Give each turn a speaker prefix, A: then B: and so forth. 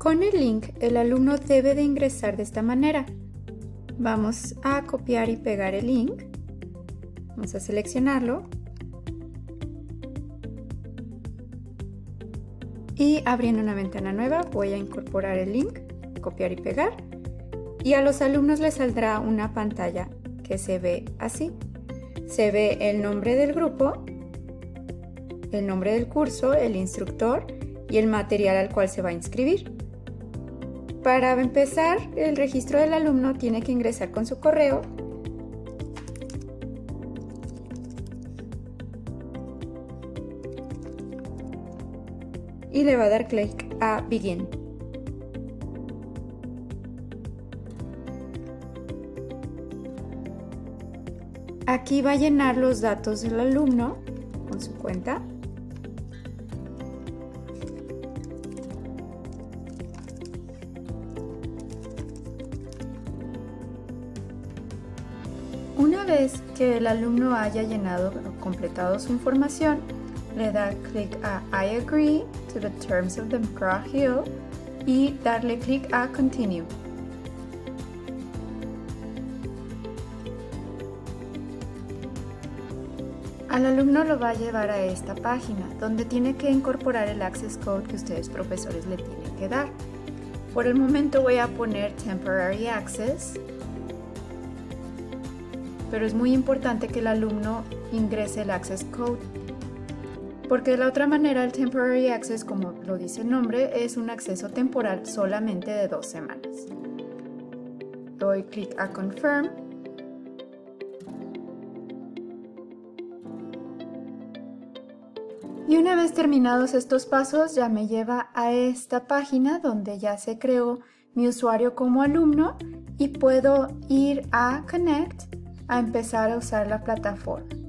A: Con el link, el alumno debe de ingresar de esta manera. Vamos a copiar y pegar el link. Vamos a seleccionarlo. Y abriendo una ventana nueva voy a incorporar el link, copiar y pegar. Y a los alumnos les saldrá una pantalla que se ve así. Se ve el nombre del grupo, el nombre del curso, el instructor y el material al cual se va a inscribir. Para empezar el registro del alumno tiene que ingresar con su correo y le va a dar clic a Begin. Aquí va a llenar los datos del alumno con su cuenta. Una vez que el alumno haya llenado o completado su información, le da clic a I agree to the terms of the McGraw-Hill y darle clic a Continue. Al alumno lo va a llevar a esta página, donde tiene que incorporar el Access Code que ustedes profesores le tienen que dar. Por el momento voy a poner Temporary Access, pero es muy importante que el alumno ingrese el Access Code, porque de la otra manera el Temporary Access, como lo dice el nombre, es un acceso temporal solamente de dos semanas. Doy clic a Confirm Y una vez terminados estos pasos ya me lleva a esta página donde ya se creó mi usuario como alumno y puedo ir a Connect a empezar a usar la plataforma.